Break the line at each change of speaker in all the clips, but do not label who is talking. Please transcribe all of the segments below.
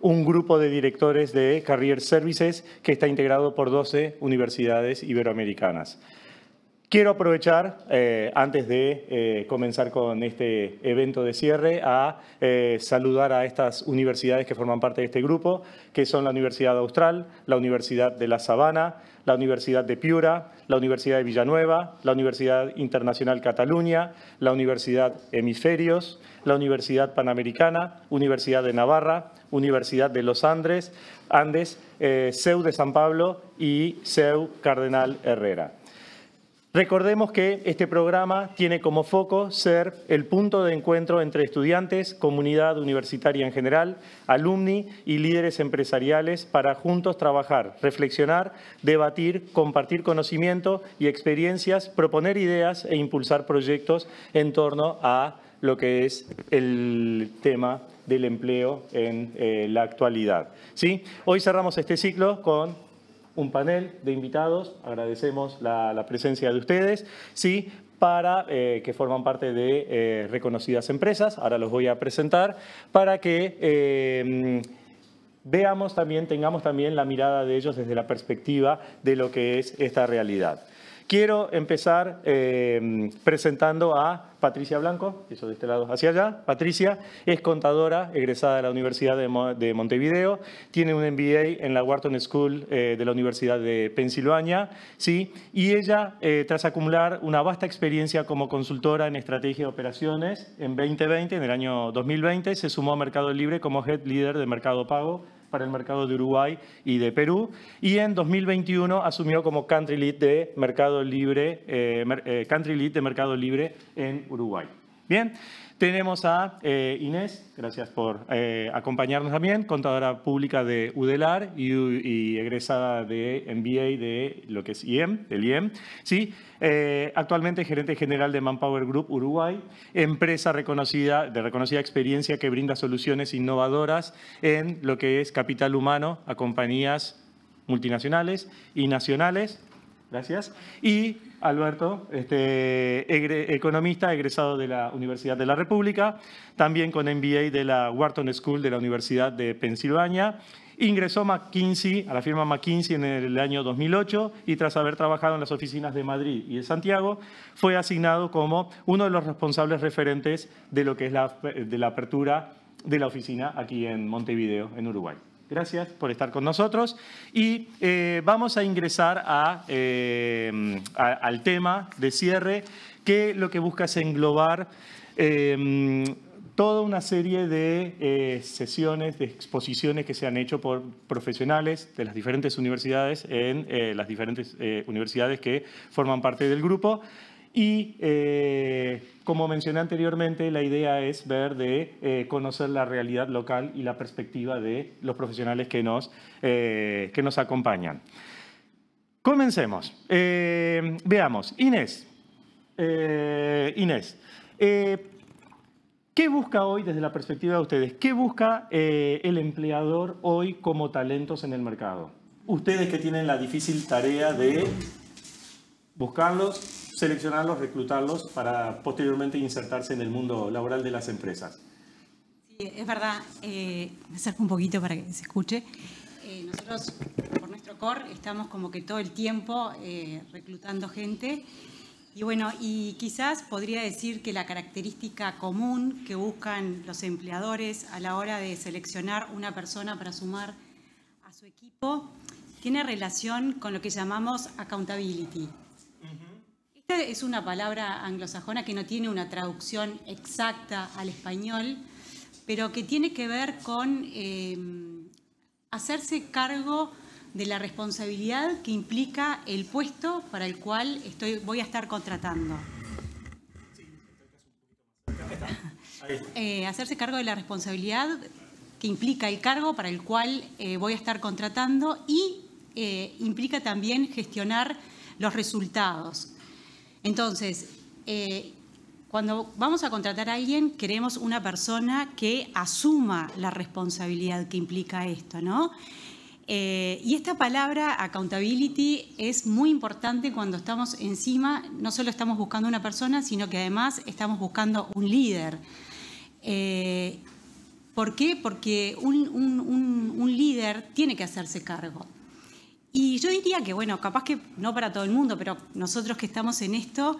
un grupo de directores de Career Services que está integrado por 12 universidades iberoamericanas. Quiero aprovechar, eh, antes de eh, comenzar con este evento de cierre, a eh, saludar a estas universidades que forman parte de este grupo, que son la Universidad Austral, la Universidad de La Sabana, la Universidad de Piura, la Universidad de Villanueva, la Universidad Internacional Cataluña, la Universidad Hemisferios, la Universidad Panamericana, Universidad de Navarra, Universidad de los Andes, Andes CEU de San Pablo y CEU Cardenal Herrera. Recordemos que este programa tiene como foco ser el punto de encuentro entre estudiantes, comunidad universitaria en general, alumni y líderes empresariales para juntos trabajar, reflexionar, debatir, compartir conocimiento y experiencias, proponer ideas e impulsar proyectos en torno a lo que es el tema del empleo en eh, la actualidad. ¿Sí? Hoy cerramos este ciclo con un panel de invitados, agradecemos la, presencia de ustedes, ¿sí? para eh, que forman parte de eh, reconocidas empresas, ahora los voy a presentar, para que eh, veamos también, tengamos también la mirada de ellos desde la perspectiva de lo que es esta realidad. Quiero empezar eh, presentando a Patricia Blanco, eso de este lado hacia allá. Patricia es contadora, egresada de la Universidad de, Montevideo, tiene un MBA en la Wharton School eh, de la Universidad de Pensilvania, ¿sí? y ella, eh, tras acumular una vasta experiencia como consultora en estrategia de operaciones, en 2020, en el año 2020, se sumó a Mercado Libre como Head Leader de Mercado Pago para el mercado de Uruguay y de Perú. Y en 2021 asumió como Country Lead de Mercado Libre, eh, eh, Country Lead de Mercado Libre en Uruguay. Bien, tenemos a eh, Inés, gracias por eh, acompañarnos también, contadora pública de UDELAR y, egresada de MBA de lo que es IEM, del IEM. ¿sí? Eh, actualmente gerente general de Manpower Group Uruguay, empresa reconocida, de reconocida experiencia que brinda soluciones innovadoras en lo que es capital humano a compañías multinacionales y nacionales. Gracias. Y Alberto, este, economista egresado de la Universidad de la República, también con MBA de la Wharton School de la Universidad de Pensilvania. Ingresó McKinsey, a la firma McKinsey en el año 2008 y tras haber trabajado en las oficinas de Madrid y de Santiago, fue asignado como uno de los responsables referentes de lo que es la, de la apertura de la oficina aquí en Montevideo, en Uruguay. Gracias por estar con nosotros. Y eh, vamos a ingresar eh, al tema de cierre que lo que busca es englobar eh, toda una serie de sesiones, de exposiciones que se han hecho por profesionales de las diferentes universidades en las diferentes universidades que forman parte del grupo y eh, como mencioné anteriormente, la idea es ver de eh, conocer la realidad local y la perspectiva de los profesionales que nos, eh, que nos acompañan. Comencemos. veamos, Inés. Inés, ¿qué busca hoy desde la perspectiva de ustedes? ¿Qué busca el empleador hoy como talentos en el mercado? Ustedes que tienen la difícil tarea de buscarlos, seleccionarlos, reclutarlos para posteriormente insertarse en el mundo laboral de las empresas.
Sí, es verdad. Eh, me acerco un poquito para que se escuche. Eh, nosotros, por nuestro core, estamos como que todo el tiempo eh, reclutando gente. Y bueno, y quizás podría decir que la característica común que buscan los empleadores a la hora de seleccionar una persona para sumar a su equipo tiene relación con lo que llamamos accountability. Esta es una palabra anglosajona que no tiene una traducción exacta al español, pero que tiene que ver con eh, hacerse cargo de la responsabilidad que implica el puesto para el cual estoy, voy a estar contratando. Eh, hacerse cargo de la responsabilidad que implica el cargo para el cual eh, voy a estar contratando y implica también gestionar los resultados. Entonces, eh, cuando vamos a contratar a alguien, queremos una persona que asuma la responsabilidad que implica esto, ¿no? Eh, y esta palabra accountability es muy importante cuando estamos encima, no solo estamos buscando una persona, sino que además estamos buscando un líder. Eh, ¿Por qué? Porque un, líder tiene que hacerse cargo. Y yo diría que, bueno, capaz que no para todo el mundo, pero nosotros que estamos en esto,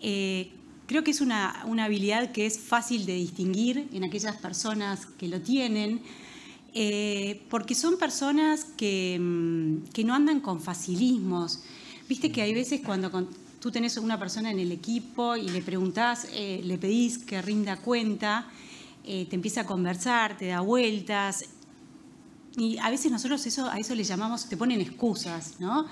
eh, creo que es una, habilidad que es fácil de distinguir en aquellas personas que lo tienen, eh, porque son personas que, mm, que, no andan con facilismos. Viste que hay veces cuando tú tenés una persona en el equipo y le preguntás, eh, le pedís que rinda cuenta, te empieza a conversar, te da vueltas. Y a veces nosotros eso, a eso le llamamos, te ponen excusas, ¿no?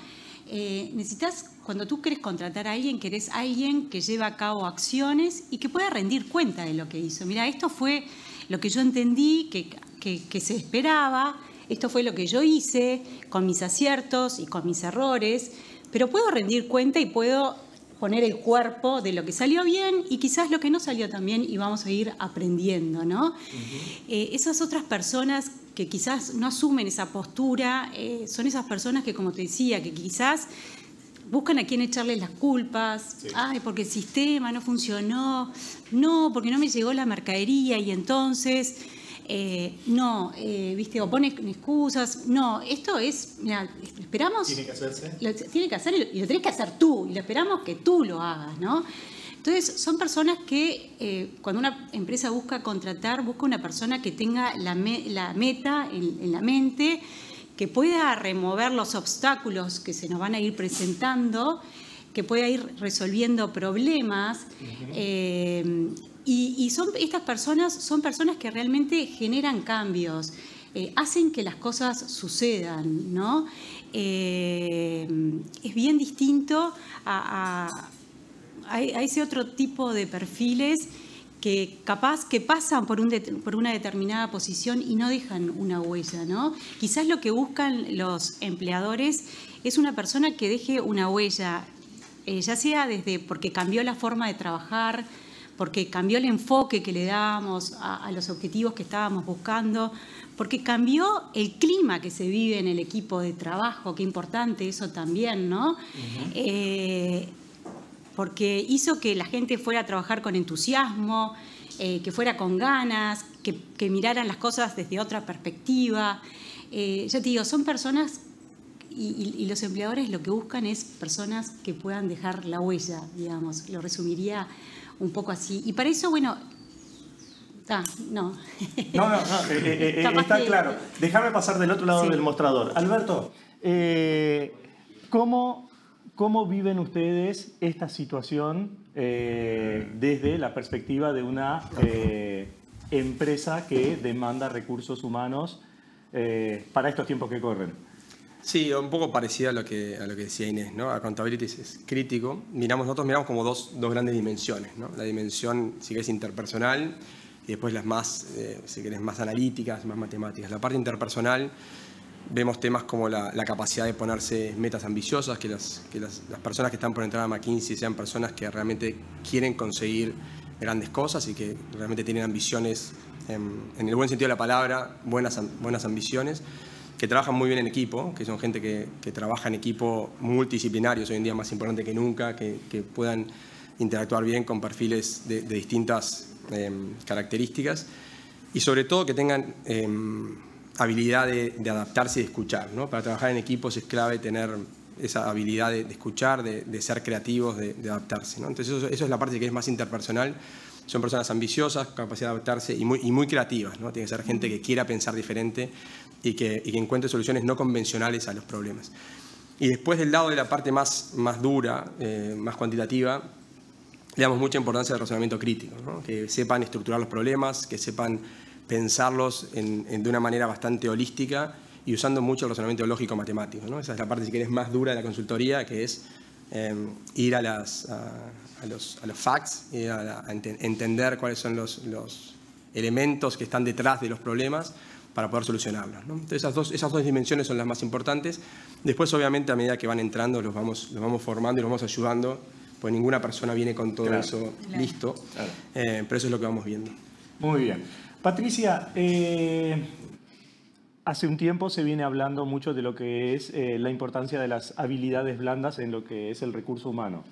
Eh, necesitas, cuando tú quieres contratar a alguien, querés a alguien que lleve a cabo acciones y que pueda rendir cuenta de lo que hizo. Mira, esto fue lo que yo entendí, que, que se esperaba, esto fue lo que yo hice con mis aciertos y con mis errores pero puedo rendir cuenta y puedo poner el cuerpo de lo que salió bien y quizás lo que no salió tan bien y vamos a ir aprendiendo, ¿no? Eh, esas otras personas que quizás no asumen esa postura, eh, son esas personas que, como te decía, que quizás buscan a quién echarle las culpas, ay, porque el sistema no funcionó, no, porque no me llegó la mercadería y entonces eh, no, eh, viste, o pones excusas. No, esto es, mira, esperamos.
Tiene que hacerse.
Lo, tiene que hacer y lo, tenés que hacer tú, y lo esperamos que tú lo hagas, ¿no? Entonces, son personas que eh, cuando una empresa busca contratar, busca una persona que tenga la, meta en, la mente, que pueda remover los obstáculos que se nos van a ir presentando, que pueda ir resolviendo problemas. Y, son, estas personas son personas que realmente generan cambios, eh, hacen que las cosas sucedan, ¿no? Eh, es bien distinto a, ese otro tipo de perfiles que capaz que pasan por, un por, una determinada posición y no dejan una huella, ¿no? Quizás lo que buscan los empleadores es una persona que deje una huella, eh, ya sea desde porque cambió la forma de trabajar, porque cambió el enfoque que le dábamos a, los objetivos que estábamos buscando, porque cambió el clima que se vive en el equipo de trabajo, qué importante eso también, ¿no? Eh, porque hizo que la gente fuera a trabajar con entusiasmo, eh, que fuera con ganas, que, miraran las cosas desde otra perspectiva. Eh, ya te digo, son personas y, y, los empleadores lo que buscan es personas que puedan dejar la huella, digamos, lo resumiría un poco así. Y para eso, bueno,
Ah, no. No, no, no eh, eh, eh, está claro. Déjame pasar del otro lado del mostrador. Alberto, ¿cómo, ¿cómo, viven ustedes esta situación desde la perspectiva de una empresa que demanda recursos humanos para estos tiempos que corren?
Sí, un poco parecido a lo que, a lo que decía Inés, ¿no? Accountability es crítico. Miramos, nosotros miramos como dos, dos grandes dimensiones, ¿no? La dimensión, si querés, interpersonal y después las más, eh, si querés, más analíticas, más matemáticas. La parte interpersonal, vemos temas como la, la capacidad de ponerse metas ambiciosas, que, las, que las, las, personas que están por entrar a McKinsey sean personas que realmente quieren conseguir grandes cosas y que realmente tienen ambiciones, en, en el buen sentido de la palabra, buenas, buenas ambiciones que trabajan muy bien en equipo, que son gente que, trabaja en equipo multidisciplinarios, hoy en día más importante que nunca, que, puedan interactuar bien con perfiles de, distintas em, características y sobre todo que tengan em, habilidad de, adaptarse y de escuchar. ¿no? Para trabajar en equipos es clave tener esa habilidad de, escuchar, de, ser creativos, de, adaptarse. ¿no? Entonces eso, es la parte que es más interpersonal son personas ambiciosas, capacidad de adaptarse y muy, y muy creativas. ¿no? Tiene que ser gente que quiera pensar diferente y que, y que, encuentre soluciones no convencionales a los problemas. Y después del lado de la parte más, más dura, eh, más cuantitativa, le damos mucha importancia al razonamiento crítico, ¿no? que sepan estructurar los problemas, que sepan pensarlos en, de una manera bastante holística y usando mucho el razonamiento lógico-matemático. ¿no? Esa es la parte, si querés, más dura de la consultoría, que es eh, ir a, las, a los, a los facts y a, entender cuáles son los, los, elementos que están detrás de los problemas para poder solucionarlos. Entonces esas dos, esas dos dimensiones son las más importantes. Después, obviamente, a medida que van entrando, los vamos, los vamos formando y los vamos ayudando, pues ninguna persona viene con todo eso listo, eh, pero eso es lo que vamos viendo.
Muy bien. Patricia, eh, hace un tiempo se viene hablando mucho de lo que es eh, la importancia de las habilidades blandas en lo que es el recurso humano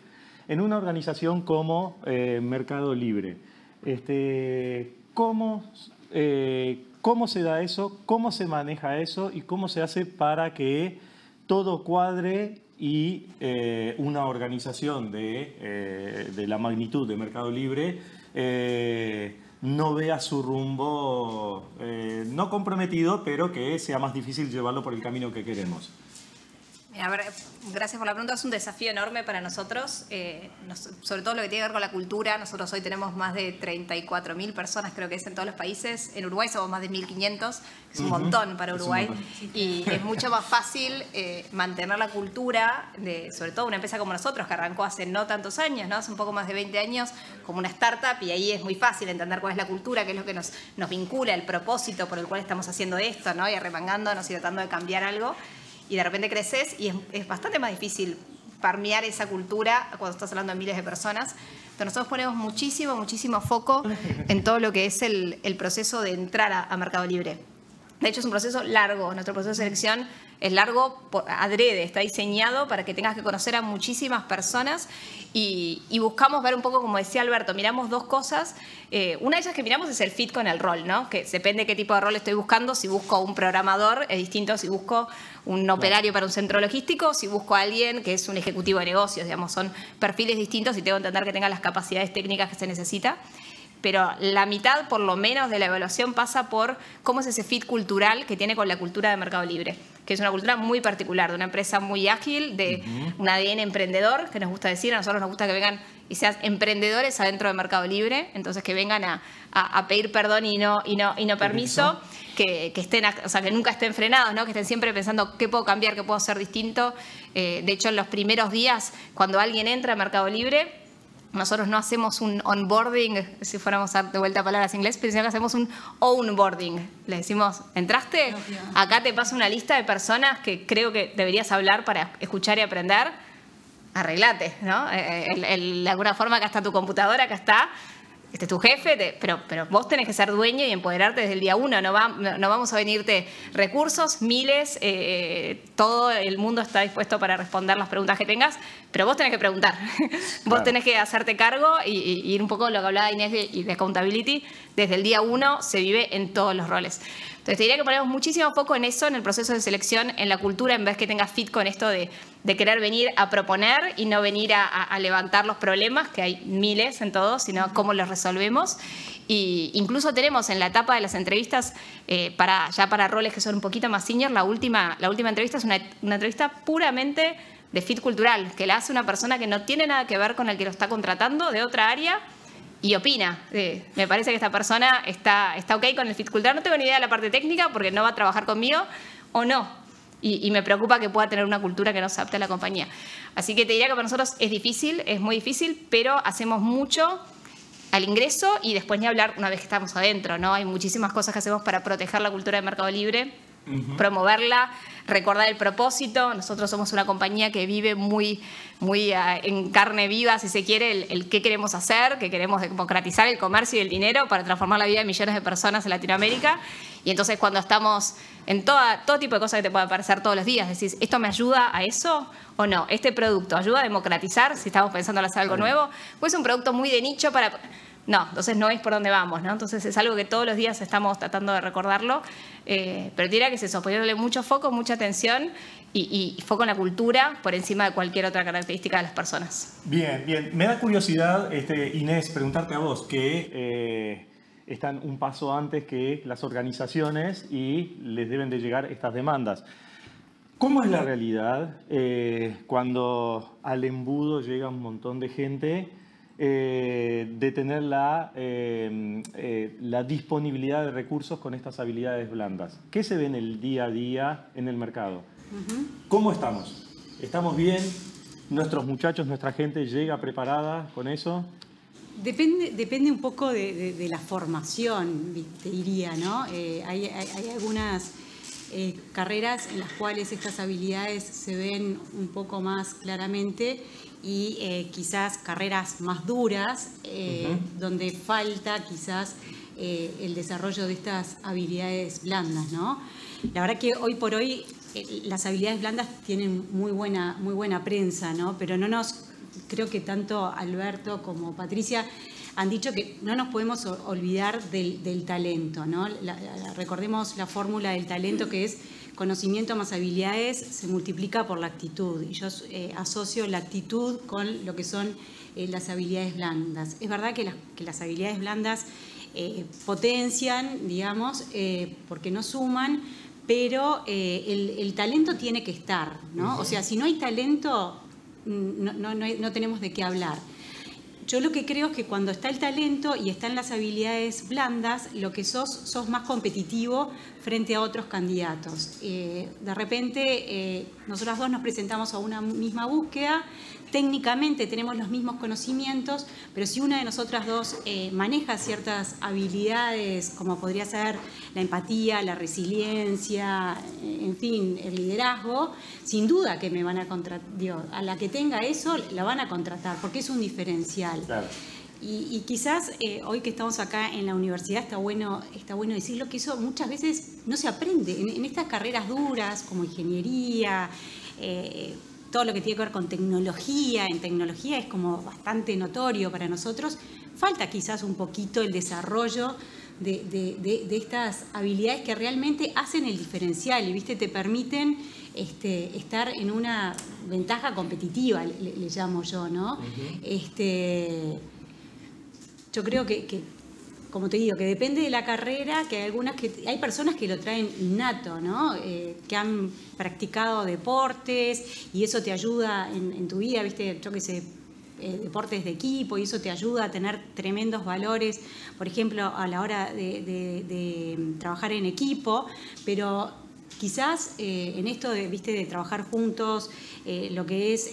en una organización como eh, Mercado Libre. Este, ¿cómo, eh, ¿Cómo se da eso? ¿Cómo se maneja eso? ¿Y cómo se hace para que todo cuadre y eh, una organización de, eh, de, la magnitud de Mercado Libre eh, no vea su rumbo no comprometido, pero que sea más difícil llevarlo por el camino que queremos?
A ver, gracias por la pregunta. Es un desafío enorme para nosotros, eh, sobre todo lo que tiene que ver con la cultura. Nosotros hoy tenemos más de 34.000 personas, creo que es en todos los países. En Uruguay somos más de 1.500, es un montón para Uruguay. Y es mucho más fácil eh, mantener la cultura, de, sobre todo una empresa como nosotros, que arrancó hace no tantos años, ¿no? hace un poco más de 20 años, como una startup. Y ahí es muy fácil entender cuál es la cultura, qué es lo que nos, nos vincula, el propósito por el cual estamos haendo esto, ¿no? y arremangándonos y tratando de cambiar algo y de repente creces y es, bastante más difícil parmear esa cultura cuando estás hablando de miles de personas. Entonces nosotros ponemos muchísimo, muchísimo foco en todo lo que es el, proceso de entrar a, Mercado Libre. De hecho, es un proceso largo. Nuestro proceso de selección es largo, adrede, está diseñado para que tengas que conocer a muchísimas personas y, buscamos ver un poco, como decía Alberto, miramos dos cosas. Eh, una de ellas que miramos es el fit con el rol, ¿no? Que depende de qué tipo de rol estoy buscando. Si busco un programador, es distinto si busco un operario para un centro logístico, si busco a alguien que es un ejecutivo de negocios, digamos, son perfiles distintos y tengo que entender que tenga las capacidades técnicas que se necesita pero la mitad por lo menos de la evaluación pasa por cómo es ese fit cultural que tiene con la cultura de Mercado Libre, que es una cultura muy particular, de una empresa muy ágil, de un ADN emprendedor, que nos gusta decir, a nosotros nos gusta que vengan y sean emprendedores adentro de Mercado Libre, entonces que vengan a, pedir perdón y no, y no, y no permiso, que, estén, o sea, que nunca estén frenados, ¿no? que estén siempre pensando qué puedo cambiar, qué puedo hacer distinto. Eh, de hecho, en los primeros días, cuando alguien entra a Mercado Libre, nosotros no hacemos un onboarding, si fuéramos a dar de vuelta a palabras en inglés, sino que hacemos un onboarding. Le decimos, ¿entraste? Acá te paso una lista de personas que creo que deberías hablar para escuchar y aprender. Arreglate, ¿no? Eh, eh, de alguna forma acá está tu computadora, acá está este es tu jefe, pero, pero vos tenés que ser dueño y empoderarte desde el día uno. No, va, no vamos a venirte recursos, miles, eh, todo el mundo está dispuesto para responder las preguntas que tengas, pero vos tenés que preguntar. vos tenés que hacerte cargo y, ir un poco lo que hablaba Inés de, de accountability. Desde el día uno se vive en todos los roles. Entonces te diría que ponemos muchísimo foco en eso, en el proceso de selección, en la cultura, en vez que tengas fit con esto de, querer venir a proponer y no venir a, levantar los problemas, que hay miles en todos, sino cómo los resolvemos. Y incluso tenemos en la etapa de las entrevistas, eh, para, ya para roles que son un poquito más senior, la última, la última entrevista es una, una entrevista puramente de fit cultural, que la hace una persona que no tiene nada que ver con el que lo está contratando, de otra área, y opina. me parece que esta persona está, está ok con el fit cultural. No tengo ni idea de la parte técnica porque no va a trabajar conmigo o no. Y, me preocupa que pueda tener una cultura que no se adapte a la compañía. Así que te diría que para nosotros es difícil, es muy difícil, pero hacemos mucho al ingreso y después ni hablar una vez que estamos adentro. ¿no? Hay muchísimas cosas que hacemos para proteger la cultura de mercado libre promoverla, recordar el propósito. Nosotros somos una compañía que vive muy, muy ah, en carne viva, si se quiere, el, qué queremos hacer, que queremos democratizar el comercio y el dinero para transformar la vida de millones de personas en Latinoamérica. Y entonces cuando estamos en toda, todo tipo de cosas que te puede aparecer todos los días, decís, ¿esto me ayuda a eso o no? ¿Este producto ayuda a democratizar si estamos pensando en hacer algo nuevo? Pues es un producto muy de nicho para no, entonces no es por donde vamos, ¿no? Entonces es algo que todos los días estamos tratando de recordarlo, eh, pero diría que es eso, poniéndole mucho foco, mucha atención y, foco en la cultura por encima de cualquier otra característica de las personas.
Bien, bien. Me da curiosidad, este, Inés, preguntarte a vos, que eh, están un paso antes que las organizaciones y les deben de llegar estas demandas. ¿Cómo es la realidad eh, cuando al embudo llega un montón de gente? Eh, de tener la, eh, eh, la disponibilidad de recursos con estas habilidades blandas. ¿Qué se ve en el día a día en el mercado? ¿Cómo estamos? ¿Estamos bien? ¿Nuestros muchachos, nuestra gente llega preparada con eso?
Depende, depende un poco de, la formación, te diría, ¿no? hay, hay, algunas carreras en las cuales estas habilidades se ven un poco más claramente y eh, quizás carreras más duras, eh, donde falta quizás eh, el desarrollo de estas habilidades blandas, ¿no? La verdad que hoy por hoy las habilidades blandas tienen muy buena, muy buena prensa, ¿no? Pero no nos, creo que tanto Alberto como Patricia han dicho que no nos podemos olvidar del, talento, ¿no? recordemos la fórmula del talento que es conocimiento más habilidades se multiplica por la actitud. Y yo eh, asocio la actitud con lo que son eh, las habilidades blandas. Es verdad que las, habilidades blandas eh, potencian, digamos, porque no suman, pero el, talento tiene que estar, ¿no? O sea, si no hay talento, no tenemos de qué hablar. Yo lo que creo es que cuando está el talento y están las habilidades blandas, lo que sos, sos más competitivo frente a otros candidatos. Eh, de repente, eh, nosotros dos nos presentamos a una misma búsqueda, técnicamente tenemos los mismos conocimientos, pero si una de nosotras dos eh, maneja ciertas habilidades, como podría ser la empatía, la resiliencia, en fin, el liderazgo, sin duda que me van a contratar, a la que tenga eso, la van a contratar, porque es un diferencial. Y, quizás eh, hoy que estamos acá en la universidad está bueno, está bueno decirlo que eso muchas veces no se aprende. En, estas carreras duras como ingeniería, todo lo que tiene que ver con tecnología, en tecnología es como bastante notorio para nosotros, falta quizás un poquito el desarrollo de, estas habilidades que realmente hacen el diferencial y ¿viste? te permiten este, estar en una ventaja competitiva, le, llamo yo, ¿no? este, yo creo que como te digo, que depende de la carrera, que hay algunas que hay personas que lo traen innato, ¿no? Eh, que han practicado deportes y eso te ayuda en, tu vida, viste, yo qué sé, eh, deportes de equipo y eso te ayuda a tener tremendos valores, por ejemplo, a la hora de trabajar en equipo, pero quizás eh, en esto de, ¿viste, de trabajar juntos, eh, lo que es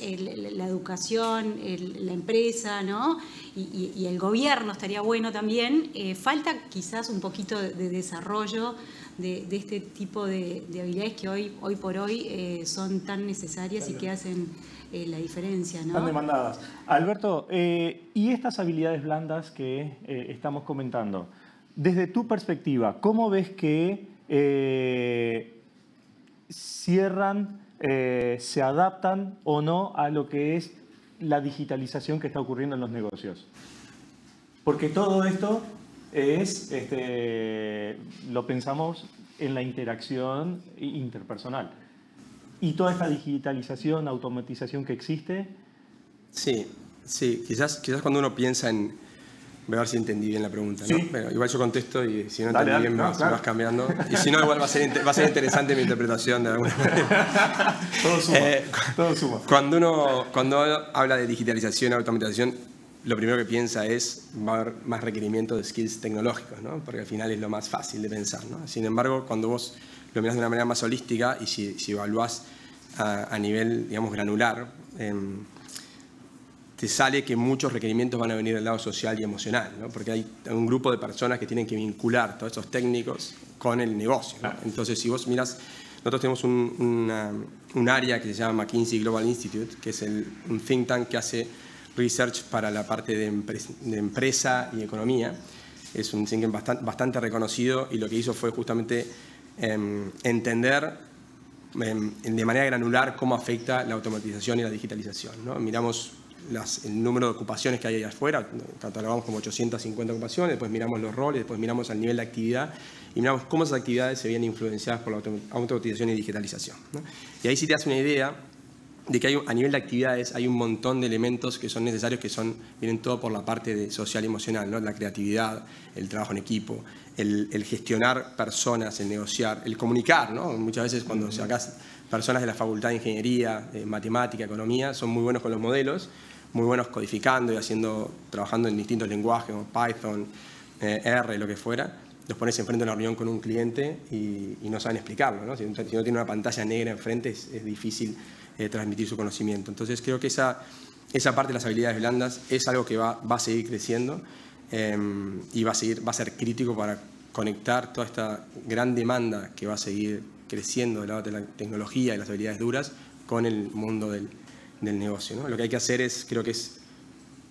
la educación, la empresa ¿no? Y, el gobierno estaría bueno también, eh, falta quizás un poquito de, desarrollo de, este tipo de, habilidades que hoy, hoy por hoy son tan necesarias y que hacen la diferencia.
Están demandadas. Alberto, ¿y estas habilidades blandas que estamos comentando? Desde tu perspectiva, ¿cómo ves que cierran, eh, se adaptan o no a lo que es la digitalización que está ocurriendo en los negocios. Porque todo esto es, este, lo pensamos en la interacción interpersonal. Y toda esta digitalización, automatización que existe.
Sí, sí, quizás, quizás cuando uno piensa en, Voy a ver si entendí bien la pregunta, ¿no? Pero igual yo contesto y si no entendí bien me, vas, cambiando. Y si no, igual va a ser, va a ser interesante mi interpretación de alguna manera.
todo suma. Eh, todo suma.
Cuando uno cuando habla de digitalización automatización, lo primero que piensa es va a haber más requerimiento de skills tecnológicos, ¿no? Porque al final es lo más fácil de pensar, ¿no? Sin embargo, cuando vos lo miras de una manera más holística y si, si evaluás a, a nivel, digamos, granular, eh, te sale que muchos requerimientos van a venir del lado social y emocional, ¿no? porque hay un grupo de personas que tienen que vincular todos estos técnicos con el negocio. Entonces, si vos miras, nosotros tenemos un, un, área que se llama McKinsey Global Institute, que es el, un think tank que hace research para la parte de, de empresa y economía. Es un think tank bastante, bastante reconocido y lo que hizo fue justamente em, entender em, de manera granular cómo afecta la automatización y la digitalización. ¿no? Miramos el número de ocupaciones que hay ahí afuera, catalogamos como 850 ocupaciones, después miramos los roles, después miramos el nivel de actividad y miramos cómo esas actividades se vienen influenciadas por la automatización y digitalización. Y ahí sí te hace una idea de que hay, a nivel de actividades hay un montón de elementos que son necesarios, que son, vienen todo por la parte de social y emocional, ¿no? la creatividad, el trabajo en equipo, el, gestionar personas, el negociar, el comunicar. ¿no? Muchas veces cuando sacas personas de la facultad de ingeniería, matemática, economía, son muy buenos con los modelos, muy buenos codificando y haciendo, trabajando en distintos lenguajes, como Python, eh, R, lo que fuera, los pones enfrente de una reunión con un cliente y, no saben explicarlo. ¿no? Si, no tiene una pantalla negra enfrente es, difícil eh, transmitir su conocimiento. Entonces creo que esa, esa parte de las habilidades blandas es algo que va, va a seguir creciendo em, y va a, seguir, va a ser crítico para conectar toda esta gran demanda que va a seguir creciendo del lado de la tecnología y las habilidades duras con el mundo del, del negocio. ¿no? Lo que hay que hacer es, creo que es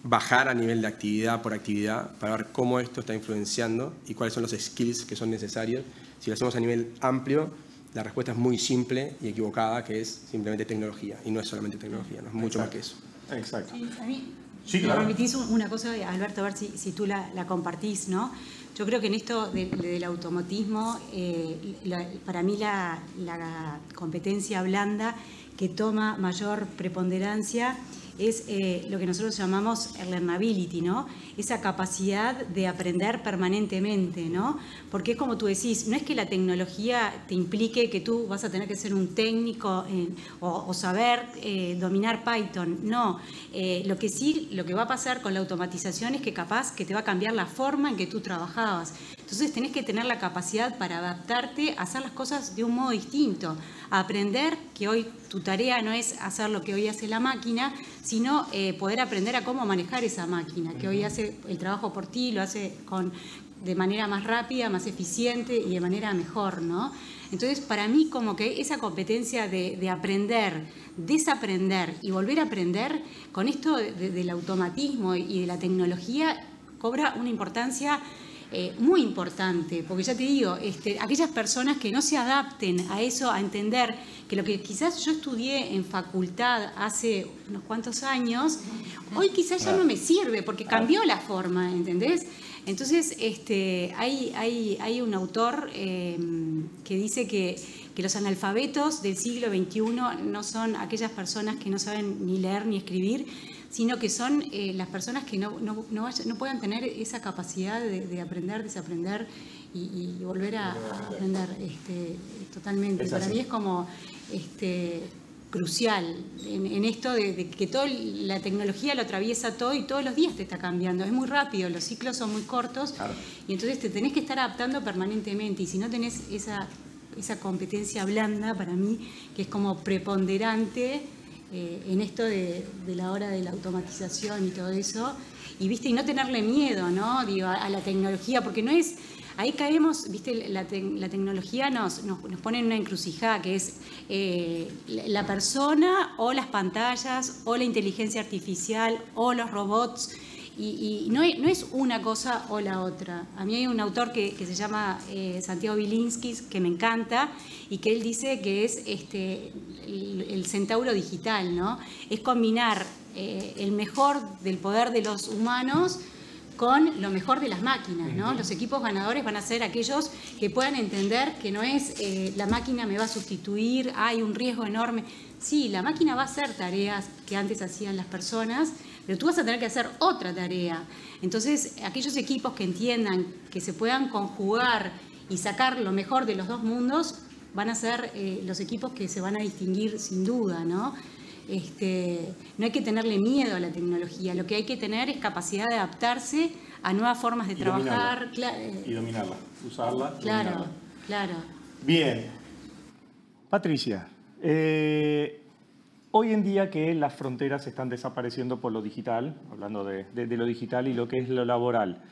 bajar a nivel de actividad por actividad para ver cómo esto está influenciando y cuáles son los skills que son necesarios. Si lo hacemos a nivel amplio, la respuesta es muy simple y equivocada, que es simplemente tecnología. Y no es solamente tecnología, no es mucho más que eso.
Exacto.
a mí Sí, claro. Me permitís una cosa, Alberto, a ver si, si tú la, la, compartís, ¿no? Yo creo que en esto del automatismo, eh, para mí la, la competencia blanda que toma mayor preponderancia es eh, lo que nosotros llamamos learnability, ¿no? Esa capacidad de aprender permanentemente, ¿no? Porque es como tú decís, no es que la tecnología te implique que tú vas a tener que ser un técnico o, saber eh, dominar Python, no. Eh, lo que sí, lo que va a pasar con la automatización es que capaz que te va a cambiar la forma en que tú trabajabas. Entonces tenés que tener la capacidad para adaptarte a hacer las cosas de un modo distinto, a aprender que hoy tu tarea no es hacer lo que hoy hace la máquina, sino eh, poder aprender a cómo manejar esa máquina, que hoy hace el trabajo por ti, lo hace con, de manera más rápida, más eficiente y de manera mejor, ¿no? Entonces, para mí, como que esa competencia de, aprender, desaprender y volver a aprender, con esto del automatismo y de la tecnología, cobra una importancia eh, muy importante, porque ya te digo, este, aquellas personas que no se adapten a eso, a entender que lo que quizás yo estudié en facultad hace unos cuantos años, hoy quizás ya no me sirve, porque cambió la forma, ¿entendés? Entonces, este, hay, hay, hay un autor eh, que dice que, que, los analfabetos del siglo XXI no son aquellas personas que no saben ni leer ni escribir, sino que son eh, las personas que no, no, no, puedan tener esa capacidad de, aprender, desaprender y, volver a, aprender este, totalmente. Para mí es como este, crucial en, esto de, que toda la tecnología lo atraviesa todo y todos los días te está cambiando. Es muy rápido, los ciclos son muy cortos y entonces te tenés que estar adaptando permanentemente y si no tenés esa, esa competencia blanda para mí, que es como preponderante, eh, en esto de, la hora de la automatización y todo eso, y viste, y no tenerle miedo, ¿no? Digo, a, la tecnología, porque no es, ahí caemos, viste, la, tecnología nos, nos, pone en una encrucijada que es eh, la persona o las pantallas o la inteligencia artificial o los robots. Y, no, es una cosa o la otra. A mí hay un autor que, se llama eh, Santiago Bilinsky, que me encanta, y que él dice que es este, el, centauro digital, ¿no? Es combinar eh, el mejor del poder de los humanos con lo mejor de las máquinas, ¿no? Los equipos ganadores van a ser aquellos que puedan entender que no es eh, la máquina me va a sustituir, hay un riesgo enorme. Sí, la máquina va a hacer tareas que antes hacían las personas, pero tú vas a tener que hacer otra tarea. Entonces, aquellos equipos que entiendan que se puedan conjugar y sacar lo mejor de los dos mundos, van a ser eh, los equipos que se van a distinguir sin duda, ¿no? Este, no hay que tenerle miedo a la tecnología, lo que hay que tener es capacidad de adaptarse a nuevas formas de trabajar.
y dominarla, usarla.
Claro, claro.
Bien. Patricia, eh, Hoy en día que las fronteras están desapareciendo por lo digital, hablando de, lo digital y lo que es lo laboral,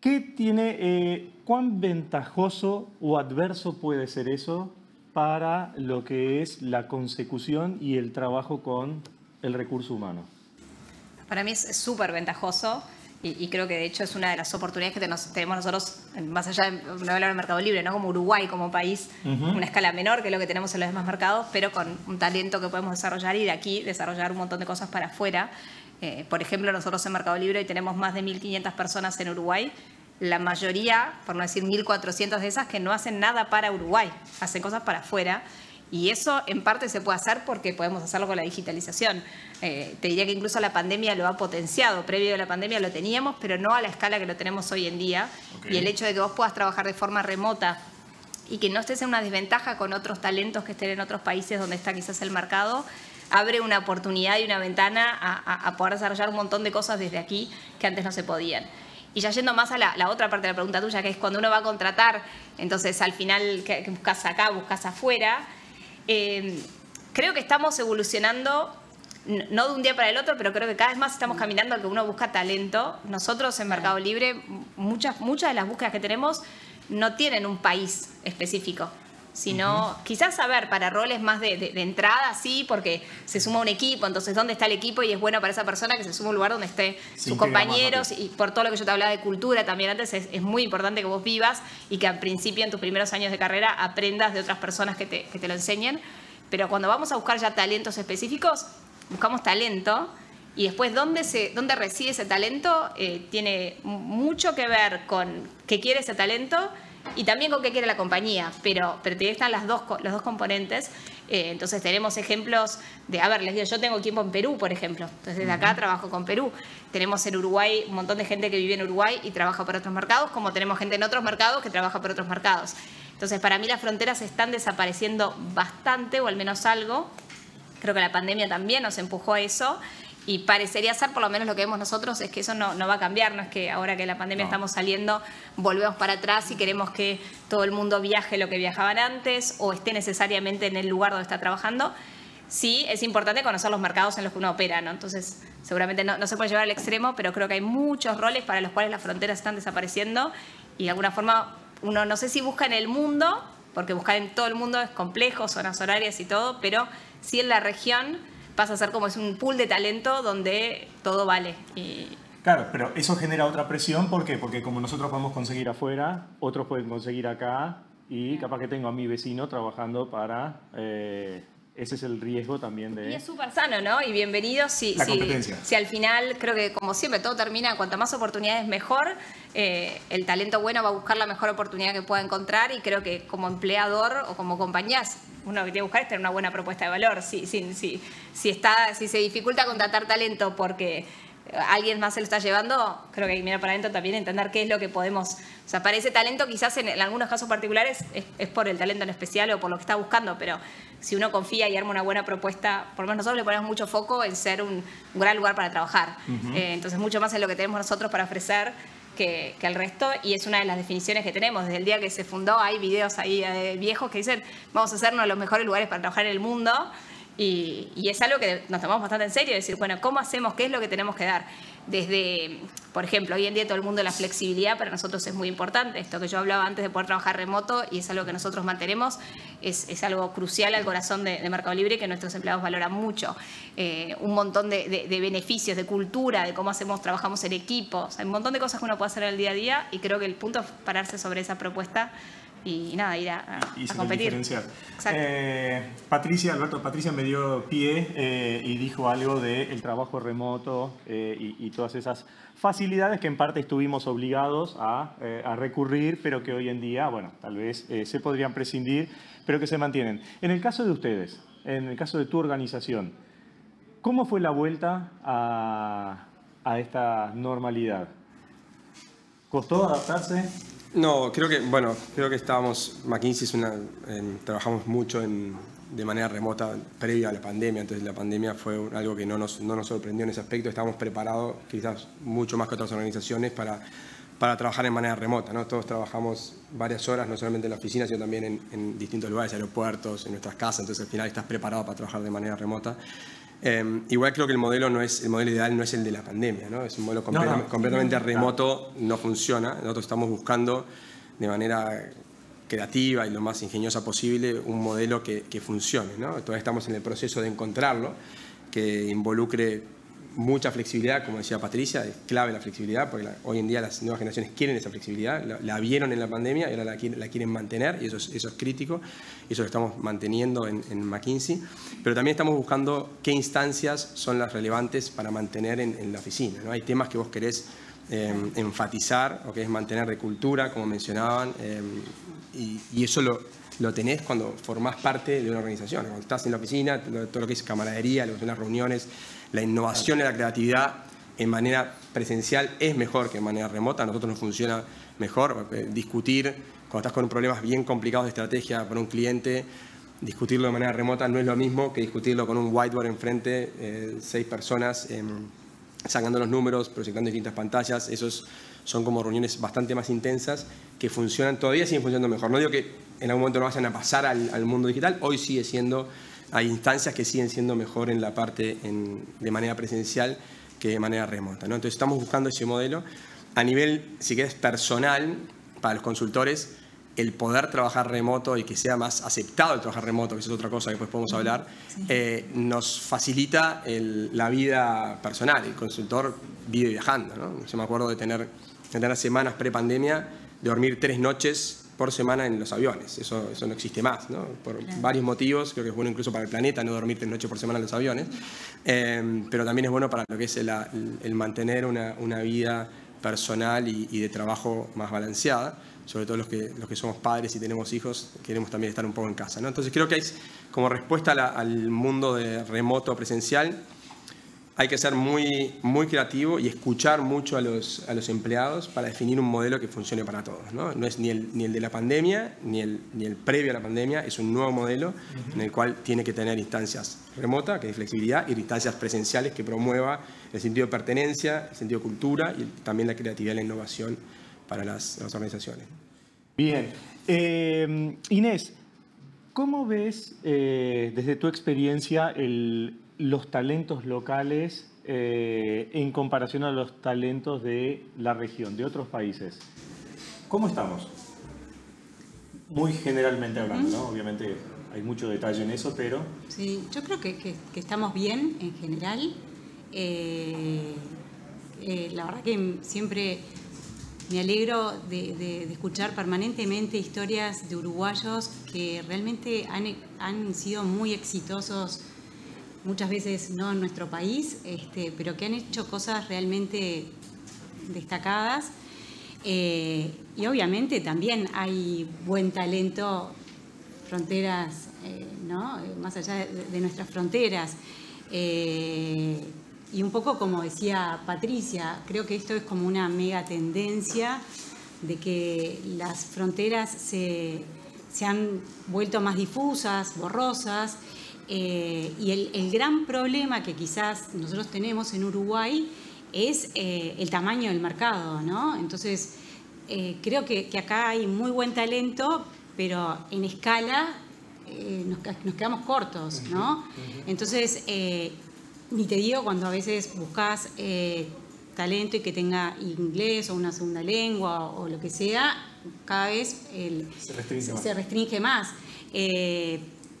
¿qué tiene, eh, cuán ventajoso o adverso puede ser eso para lo que es la consecución y el trabajo con el recurso humano?
Para mí es súper ventajoso y, creo que de hecho es una de las oportunidades que tenemos nosotros, más allá de hablar del mercado libre, ¿no? como Uruguay como país, una escala menor que lo que tenemos en los demás mercados, pero con un talento que podemos desarrollar y de aquí desarrollar un montón de cosas para afuera. Eh, por ejemplo, nosotros en Mercado Libre hoy tenemos más de 1.500 personas en Uruguay, la mayoría, por no decir 1.400 de esas, que no hacen nada para Uruguay, hacen cosas para afuera. Y eso en parte se puede hacer porque podemos hacerlo con la digitalización. Eh, te diría que incluso la pandemia lo ha potenciado. Previo a la pandemia lo teníamos, pero no a la escala que lo tenemos hoy en día. Y el hecho de que vos puedas trabajar de forma remota y que no estés en una desventaja con otros talentos que estén en otros países donde está quizás el mercado, abre una oportunidad y una ventana a, poder desarrollar un montón de cosas desde aquí que antes no se podían. Y ya yendo más a la, otra parte de la pregunta tuya, que es cuando uno va a contratar, entonces al final, que, buscas acá, buscas afuera? Eh, creo que estamos evolucionando no de un día para el otro, pero creo que cada vez más estamos caminando al que uno busca talento. Nosotros en Mercado Libre, muchas, muchas de las búsquedas que tenemos no tienen un país específico, sino quizás saber para roles más de, entrada, sí, porque se suma un equipo, entonces dónde está el equipo y es bueno para esa persona que se suma un lugar donde esté sus compañeros y por todo lo que yo te hablaba de cultura también antes, es, muy importante que vos vivas y que al principio en tus primeros años de carrera aprendas de otras personas que te, que te lo enseñen. Pero cuando vamos a buscar ya talentos específicos, buscamos talento Y después, ¿dónde, se, dónde reside ese talento? Eh, tiene mucho que ver con qué quiere ese talento y también con qué quiere la compañía, pero, pero están las dos, los dos componentes. Eh, entonces tenemos ejemplos de, a ver, les digo, yo tengo equipo en Perú, por ejemplo, entonces desde acá trabajo con Perú. Tenemos en Uruguay un montón de gente que vive en Uruguay y trabaja por otros mercados, como tenemos gente en otros mercados que trabaja por otros mercados. Entonces para mí las fronteras están desapareciendo bastante, o al menos algo. Creo que la pandemia también nos empujó a eso y parecería ser, por lo menos lo que vemos nosotros, es que eso no, va a cambiar, no es que ahora que la pandemia estamos saliendo, volvemos para atrás y queremos que todo el mundo viaje lo que viajaban antes o esté necesariamente en el lugar donde está trabajando. Sí, es importante conocer los mercados en los que uno opera, ¿no? Entonces, seguramente no, se puede llevar al extremo, pero creo que hay muchos roles para los cuales las fronteras están desapareciendo y de alguna forma uno no sé si busca en el mundo, porque buscar en todo el mundo es complejo, zonas horarias y todo, pero sí en la región pasa a ser como es un pool de talento donde todo vale.
Claro, pero eso genera otra presión, ¿por qué? Porque como nosotros podemos conseguir afuera, otros pueden conseguir acá y capaz que tengo a mi vecino trabajando para eh, ese es el riesgo también de...
Y es súper sano, ¿no? Y bienvenido si,
la competencia.
si, al final, creo que como siempre, todo termina, cuanto más oportunidades mejor, eh, el talento bueno va a buscar la mejor oportunidad que pueda encontrar y creo que como empleador o como compañías, uno lo que tiene que buscar es tener una buena propuesta de valor. Si, si, si, si, está, si se dificulta contratar talento porque alguien más se lo está llevando, creo que hay que mirar para adentro también, entender qué es lo que podemos... O sea, para ese talento quizás en, algunos casos particulares es, por el talento en especial o por lo que está buscando, pero si uno confía y arma una buena propuesta, por lo menos nosotros le ponemos mucho foco en ser un, gran lugar para trabajar. Eh, entonces, mucho más es lo que tenemos nosotros para ofrecer que, que, el resto y es una de las definiciones que tenemos. Desde el día que se fundó hay videos ahí eh, viejos que dicen vamos a ser uno de los mejores lugares para trabajar en el mundo y, es algo que nos tomamos bastante en serio, decir, bueno, ¿cómo hacemos? ¿Qué es lo que tenemos que dar? Desde, por ejemplo, hoy en día todo el mundo la flexibilidad para nosotros es muy importante. Esto que yo hablaba antes de poder trabajar remoto y es algo que nosotros mantenemos, es, es algo crucial al corazón de, Mercado Libre que nuestros empleados valoran mucho. Eh, un montón de, de, beneficios, de cultura, de cómo hacemos, trabajamos en equipos, hay un montón de cosas que uno puede hacer en el día a día y creo que el punto es pararse sobre esa propuesta y nada, ir a, competir.
Eh, Patricia, Alberto, Patricia me dio pie eh, y dijo algo del trabajo remoto eh, y, todas esas facilidades que en parte estuvimos obligados a, a, recurrir, pero que hoy en día, bueno, tal vez se podrían prescindir, pero que se mantienen. En el caso de ustedes, en el caso de tu organización, ¿cómo fue la vuelta a, a esta normalidad? ¿Costó adaptarse?
No, creo que, bueno, creo que estábamos, McKinsey es una, trabajamos mucho de manera remota previa a la pandemia, entonces la pandemia fue algo que no nos, no nos sorprendió en ese aspecto, estábamos preparados quizás mucho más que otras organizaciones para, para trabajar en manera remota, ¿no? Todos trabajamos varias horas, no solamente en la oficina, sino también en, en distintos lugares, aeropuertos, en nuestras casas, entonces al final estás preparado para trabajar de manera remota. Em, igual creo que el modelo, no es, el modelo ideal no es el de la pandemia, ¿no? es un modelo completamente remoto, no funciona. Nosotros estamos buscando de manera creativa y lo más ingeniosa posible un modelo que, que funcione. ¿no? Todavía estamos en el proceso de encontrarlo, que involucre mucha flexibilidad, como decía Patricia, es clave la flexibilidad, porque hoy en día las nuevas generaciones quieren esa flexibilidad, la, vieron en la pandemia y ahora la, la quieren mantener, y eso es, eso es crítico, eso lo estamos manteniendo en, en, McKinsey, pero también estamos buscando qué instancias son las relevantes para mantener en, la oficina. ¿no? Hay temas que vos querés em, enfatizar, o que es mantener de cultura, como mencionaban, em, y, y, eso lo, lo tenés cuando formás parte de una organización, cuando estás en la oficina, todo lo que es camaradería, lo que son las reuniones, la innovación y la creatividad en manera presencial es mejor que en manera remota. A nosotros nos funciona mejor eh, discutir cuando estás con problemas bien complicados de estrategia para un cliente. Discutirlo de manera remota no es lo mismo que discutirlo con un whiteboard enfrente, eh, seis personas em, sacando los números, proyectando distintas pantallas. Esos son como reuniones bastante más intensas que funcionan, todavía siguen funcionando mejor. No digo que en algún momento no vayan a pasar al mundo digital, hoy sigue siendo hay instancias que siguen siendo mejor en la parte de manera presencial que de manera remota. ¿no? Entonces estamos buscando ese modelo. A nivel, si quieres, personal, para los consultores, el poder trabajar remoto y que sea más aceptado el trabajar remoto, que es otra cosa que después podemos hablar, eh, nos facilita la vida personal. El consultor vive viajando. ¿no? Yo me acuerdo de tener, de tener semanas pre-pandemia, de dormir tres noches por semana en los aviones. Eso, eso no existe más, ¿no? Por varios motivos. Creo que es bueno incluso para el planeta no dormir tres noches por semana en los aviones. Eh, pero también es bueno para lo que es el, mantener una, una, vida personal y, y, de trabajo más balanceada. Sobre todo los que, los que somos padres y tenemos hijos, queremos también estar un poco en casa. ¿no? Entonces creo que hay, como respuesta al mundo de remoto presencial, hay que ser muy, muy creativo y escuchar mucho a los, a los empleados para definir un modelo que funcione para todos. No, no es ni el, ni el de la pandemia, ni el, ni el previo a la pandemia, es un nuevo modelo en el cual tiene que tener instancias remotas, que es flexibilidad, y instancias presenciales que promueva el sentido de pertenencia, el sentido de cultura y también la creatividad y la innovación para las, las organizaciones.
Bien. Eh, Inés, ¿cómo ves eh, desde tu experiencia el, los talentos locales eh, en comparación a los talentos de la región, de otros países. ¿Cómo estamos? Muy generalmente hablando, ¿no? Obviamente hay mucho detalle en eso, pero...
Sí, yo creo que, estamos bien en general. Eh, eh, la verdad que siempre me alegro de, escuchar permanentemente historias de uruguayos que realmente han, han sido muy exitosos muchas veces no en nuestro país, este, pero que han hecho cosas realmente destacadas. Eh, y obviamente también hay buen talento, fronteras, eh, ¿no? más allá de, nuestras fronteras. Eh, y un poco como decía Patricia, creo que esto es como una mega tendencia de que las fronteras se, se han vuelto más difusas, borrosas, eh, y el, gran problema que quizás nosotros tenemos en Uruguay es eh, el tamaño del mercado, ¿no? Entonces, eh, creo que, acá hay muy buen talento, pero en escala nos, quedamos cortos, ¿no? Entonces, ni te digo cuando a veces buscas talento y que tenga inglés o una segunda lengua o, lo que sea, cada vez se restringe más.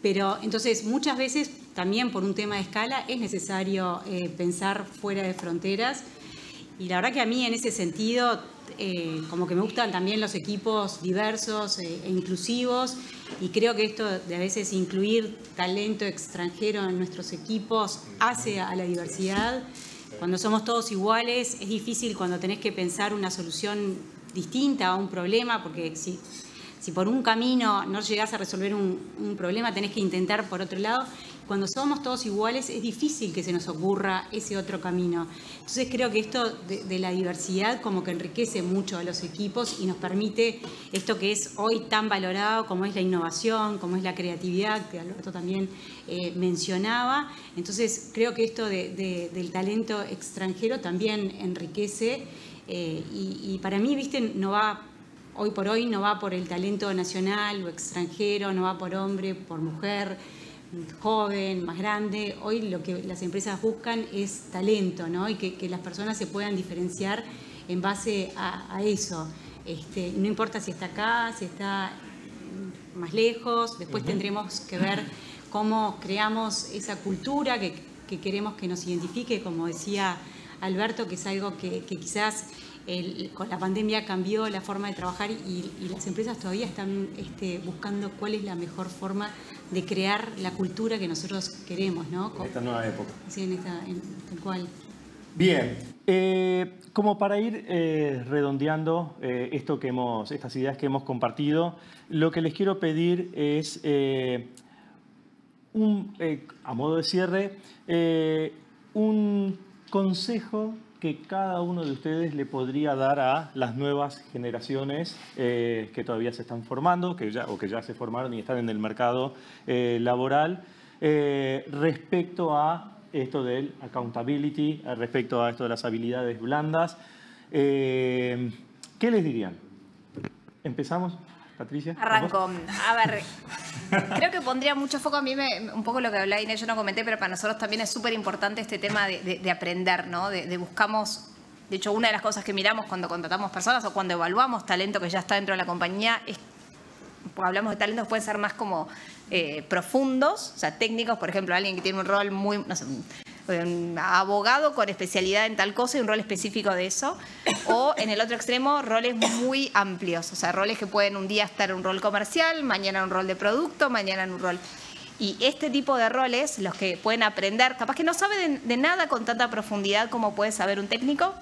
Pero entonces muchas veces también por un tema de escala es necesario eh, pensar fuera de fronteras. Y la verdad que a mí en ese sentido, eh, como que me gustan también los equipos diversos eh, e inclusivos. Y creo que esto de a veces incluir talento extranjero en nuestros equipos hace a la diversidad. Cuando somos todos iguales es difícil cuando tenés que pensar una solución distinta a un problema, porque si si por un camino no llegás a resolver un, problema, tenés que intentar por otro lado. Cuando somos todos iguales es difícil que se nos ocurra ese otro camino. Entonces creo que esto de, la diversidad como que enriquece mucho a los equipos y nos permite esto que es hoy tan valorado como es la innovación, como es la creatividad, que Alberto también eh, mencionaba. Entonces creo que esto del talento extranjero también enriquece eh, y, y para mí, viste, no va hoy por hoy no va por el talento nacional o extranjero, no va por hombre, por mujer, joven, más grande. Hoy lo que las empresas buscan es talento, ¿no? Y que, las personas se puedan diferenciar en base a, eso. Este, no importa si está acá, si está más lejos, después tendremos que ver cómo creamos esa cultura que, queremos que nos identifique, como decía Alberto, que es algo que quizás con la pandemia cambió la forma de trabajar y, las empresas todavía están este, buscando cuál es la mejor forma de crear la cultura que nosotros queremos, ¿no?
En esta nueva época.
Sí, en esta, en, tal cual.
Bien, eh, como para ir eh, redondeando eh, esto que hemos, estas ideas que hemos compartido, lo que les quiero pedir es, un, a modo de cierre, un consejo que cada uno de ustedes le podría dar a las nuevas generaciones eh, que todavía se están formando que o que ya se formaron y están en el mercado eh, laboral eh, respecto a esto del accountability, respecto a esto de las habilidades blandas? ¿Qué les dirían? ¿Empezamos? Patricia.
Arranco. A ver, creo que pondría mucho foco a mí, un poco lo que hablaba Inés, yo no comenté, pero para nosotros también es súper importante este tema de, aprender, ¿no? De, buscamos, de hecho, una de las cosas que miramos cuando contratamos personas o cuando evaluamos talento que ya está dentro de la compañía es hablamos de talentos pueden ser más como eh, profundos, o sea, técnicos, por ejemplo, alguien que tiene un rol muy, no sé, un abogado con especialidad en tal cosa y un rol específico de eso. O en el otro extremo, roles muy amplios, o sea, roles que pueden un día estar en un rol comercial, mañana en un rol de producto, mañana en un rol... Y este tipo de roles, los que pueden aprender, capaz que no sabe de, nada con tanta profundidad como puede saber un técnico,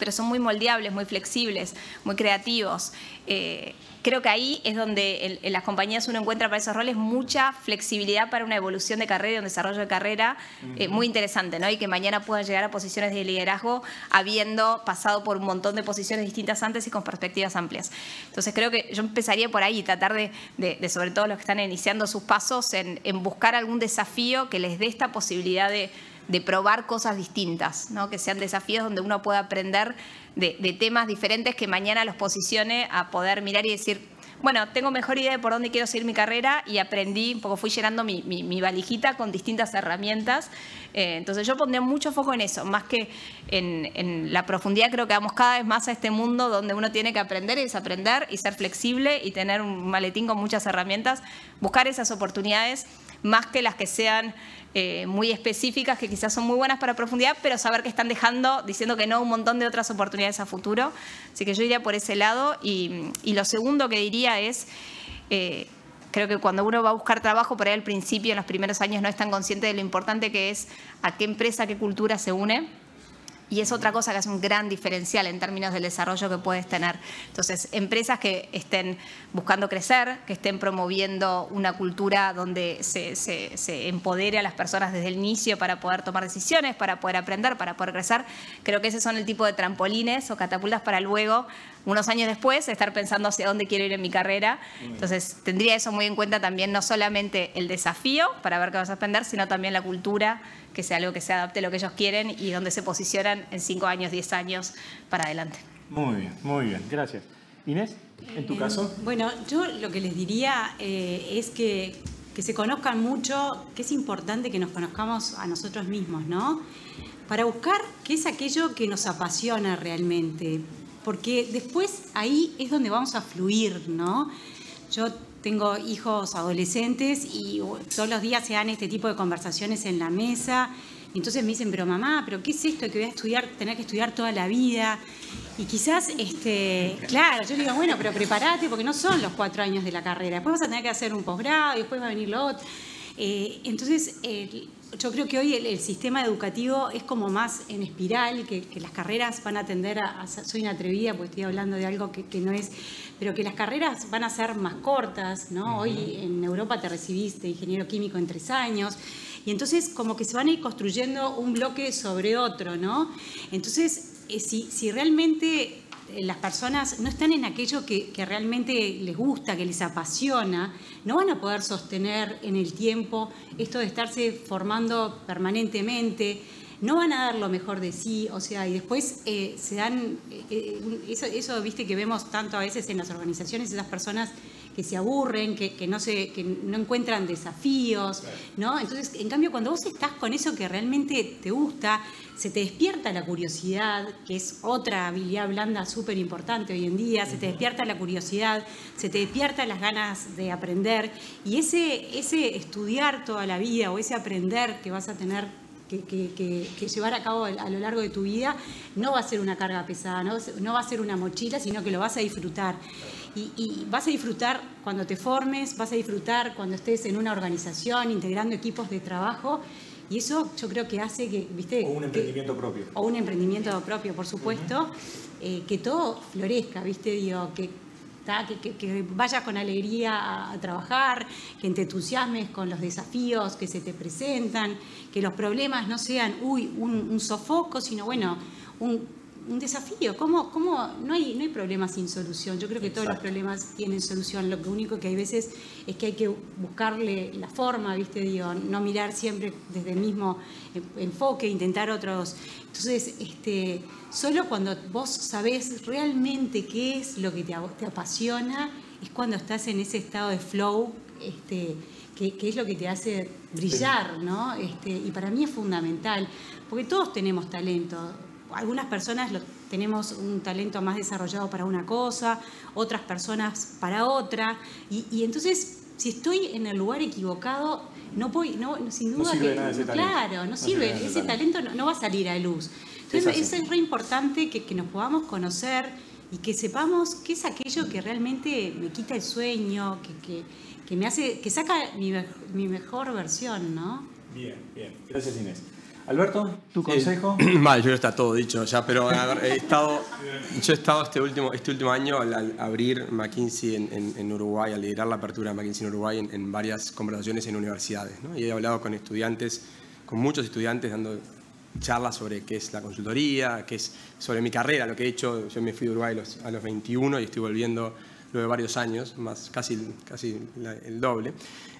pero son muy moldeables, muy flexibles, muy creativos. Eh, creo que ahí es donde en, las compañías uno encuentra para esos roles mucha flexibilidad para una evolución de carrera y un desarrollo de carrera eh, muy interesante, ¿no? Y que mañana puedan llegar a posiciones de liderazgo habiendo pasado por un montón de posiciones distintas antes y con perspectivas amplias. Entonces creo que yo empezaría por ahí, tratar de, sobre todo los que están iniciando sus pasos, en, en buscar algún desafío que les dé esta posibilidad de de probar cosas distintas, ¿no? que sean desafíos donde uno pueda aprender de, temas diferentes que mañana los posicione a poder mirar y decir, bueno, tengo mejor idea de por dónde quiero seguir mi carrera y aprendí, un poco fui llenando mi, valijita con distintas herramientas. Eh, entonces yo pondría mucho foco en eso, más que en, la profundidad, creo que vamos cada vez más a este mundo donde uno tiene que aprender y desaprender y ser flexible y tener un maletín con muchas herramientas, buscar esas oportunidades más que las que sean eh, muy específicas que quizás son muy buenas para profundidad, pero saber que están dejando, diciendo que no, un montón de otras oportunidades a futuro. Así que yo iría por ese lado. Y, lo segundo que diría es, eh, creo que cuando uno va a buscar trabajo, por ahí al principio, en los primeros años, no es tan consciente de lo importante que es a qué empresa, qué cultura se une y es otra cosa que hace un gran diferencial en términos del desarrollo que puedes tener. Entonces, empresas que estén buscando crecer, que estén promoviendo una cultura donde se, se, empodere a las personas desde el inicio para poder tomar decisiones, para poder aprender, para poder crecer, creo que ese son el tipo de trampolines o catapultas para luego unos años después estar pensando hacia dónde quiero ir en mi carrera. Entonces, tendría eso muy en cuenta también, no solamente el desafío para ver qué vas a aprender, sino también la cultura que sea algo que se adapte a lo que ellos quieren y donde se posicionan en 5 años, 10 años para adelante.
Muy bien, muy bien, gracias. Inés, en tu caso.
Bueno, yo lo que les diría eh, es que, que se conozcan mucho, que es importante que nos conozcamos a nosotros mismos, ¿no? Para buscar qué es aquello que nos apasiona realmente, porque después ahí es donde vamos a fluir, ¿no? Yo tengo hijos adolescentes y todos los días se dan este tipo de conversaciones en la mesa. Entonces me dicen, pero mamá, ¿pero qué es esto que voy a estudiar, tener que estudiar toda la vida? Y quizás, este, claro, yo digo, bueno, pero prepárate porque no son los cuatro años de la carrera. Después vas a tener que hacer un posgrado y después va a venir lo otro. Eh, entonces, yo creo que hoy el, sistema educativo es como más en espiral, que, las carreras van a tender a, Soy una atrevida porque estoy hablando de algo que, no es... Pero que las carreras van a ser más cortas, ¿no? Hoy en Europa te recibiste ingeniero químico en tres años. Y entonces como que se van a ir construyendo un bloque sobre otro, ¿no? Entonces, eh, si, si realmente las personas no están en aquello que, realmente les gusta, que les apasiona, no van a poder sostener en el tiempo esto de estarse formando permanentemente, no van a dar lo mejor de sí, o sea, y después eh, se dan, eh, eso, eso, viste que vemos tanto a veces en las organizaciones, esas personas que se aburren, que, no, se, que no encuentran desafíos, ¿no? Entonces, en cambio, cuando vos estás con eso que realmente te gusta, se te despierta la curiosidad, que es otra habilidad blanda súper importante hoy en día, se te despierta la curiosidad, se te despierta las ganas de aprender, y ese, ese estudiar toda la vida o ese aprender que vas a tener que, llevar a cabo a lo largo de tu vida no va a ser una carga pesada, no, va a ser una mochila, sino que lo vas a disfrutar. Y, vas a disfrutar cuando te formes, vas a disfrutar cuando estés en una organización, integrando equipos de trabajo. Y eso yo creo que hace que, ¿viste?
O un emprendimiento propio.
O un emprendimiento propio, por supuesto, eh, que todo florezca, ¿viste? Digo, que, que, vayas con alegría a, trabajar, que te entusiasmes con los desafíos que se te presentan, que los problemas no sean, uy, un sofoco, sino, bueno, un, un desafío. ¿Cómo, cómo no, hay, no hay problemas sin solución? Yo creo que todos los problemas tienen solución. Lo único que hay veces es que hay que buscarle la forma, ¿viste? Digo, no mirar siempre desde el mismo enfoque, intentar otros. Entonces, este, solo cuando vos sabés realmente qué es lo que te, te apasiona, es cuando estás en ese estado de flow, este, que, que, es lo que te hace brillar, ¿no? Este, y para mí es fundamental, porque todos tenemos talento algunas personas tenemos un talento más desarrollado para una cosa, otras personas para otra, y, entonces si estoy en el lugar equivocado, no voy, no, sin duda
sirve
que,
nada ese
claro, no,
No
sirve,
sirve nada ese
talento no, no va a salir a luz. Entonces,
así.
eso es re importante que, que nos podamos conocer y que sepamos qué es aquello que realmente me quita el sueño, que, que, que me hace, que saca mi, mi mejor versión, ¿no?
Bien, bien. Gracias, Inés. Alberto, ¿tu consejo?
Eh, Vale, yo está todo dicho ya, pero a ver, he estado, yo he estado este último, este último año al, al abrir McKinsey en, en- en Uruguay, al liderar la apertura de McKinsey en Uruguay en, en varias conversaciones en universidades. ¿no? Y he hablado con estudiantes, con muchos estudiantes dando charlas sobre qué es la consultoría, qué es sobre mi carrera, lo que he hecho. Yo me fui de Uruguay a los, a los 21 y estoy volviendo luego de varios años, más casi, casi el doble.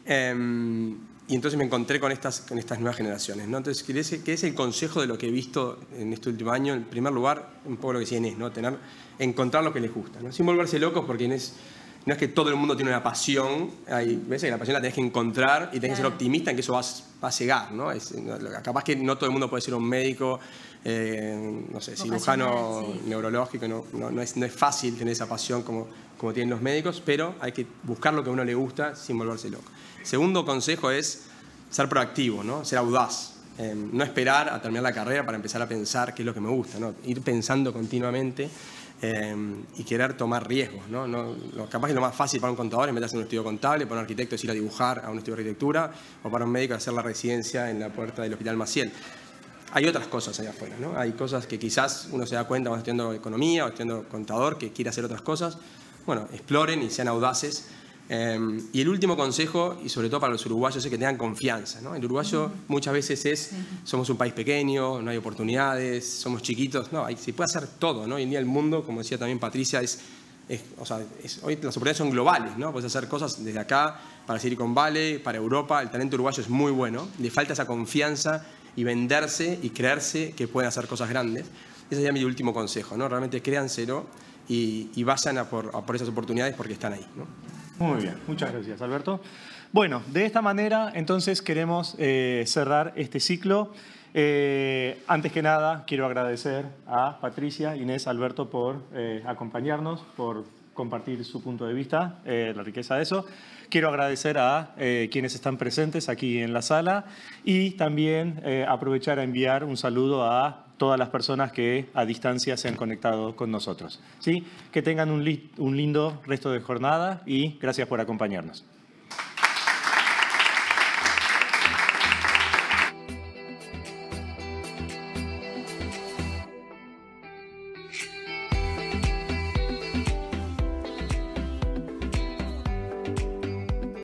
Em, y entonces me encontré con estas, con estas nuevas generaciones. ¿no? Entonces, ¿qué es, qué es el consejo de lo que he visto en este último año? En primer lugar, un poco lo que decía Inés, ¿no? Tener, encontrar lo que les gusta, ¿no? sin volverse locos, porque Inés, no es que todo el mundo tiene una pasión, hay veces que la pasión la tenés que encontrar y tenés que ser optimista en que eso va, a- va a llegar. ¿no? Es- capaz que no todo el mundo puede ser un médico, eh, no sé, cirujano
sí.
neurológico, no, no, no es, no es fácil tener esa pasión como, como tienen los médicos, pero hay que buscar lo que a uno le gusta sin volverse loco. Segundo consejo es ser proactivo, ¿no? ser audaz. Eh, no esperar a terminar la carrera para empezar a pensar qué es lo que me gusta, ¿no? ir pensando continuamente eh, y querer tomar riesgos. ¿no? No, lo, capaz que lo más fácil para un contador es meterse en un estudio contable, para un arquitecto es ir a dibujar a un estudio de arquitectura o para un médico hacer la residencia en la puerta del Hospital Maciel hay otras cosas allá afuera, ¿no? Hay cosas que quizás uno se da cuenta cuando estudiando economía o estudiando contador que quiere hacer otras cosas. Bueno, exploren y sean audaces. Eh, y el último consejo, y sobre todo para los uruguayos, es que tengan confianza, ¿no? El uruguayo muchas veces es, somos un país pequeño, no hay oportunidades, somos chiquitos. No, hay, se puede hacer todo, ¿no? Hoy en día el mundo, como decía también Patricia, es es- o sea, es- hoy las oportunidades son globales, ¿no? Puedes hacer cosas desde acá, para Silicon Valley, para Europa. El talento uruguayo es muy bueno. Le falta esa confianza y venderse y creerse que pueden hacer cosas grandes. Ese sería mi último consejo, ¿no? Realmente créanselo y, y vayan por, por esas oportunidades porque están ahí.
Muy bien, muchas gracias, Alberto. Bueno, de esta manera, entonces queremos eh, cerrar este ciclo. Eh, antes que nada, quiero agradecer a Patricia, Inés, Alberto por eh, acompañarnos, por compartir su punto de vista, eh, la riqueza de eso. Quiero agradecer a eh, quienes están presentes aquí en la sala y también eh, aprovechar a enviar un saludo a todas las personas que a distancia se han conectado con nosotros. ¿sí? Que tengan un, li- un lindo resto de jornada y gracias por acompañarnos.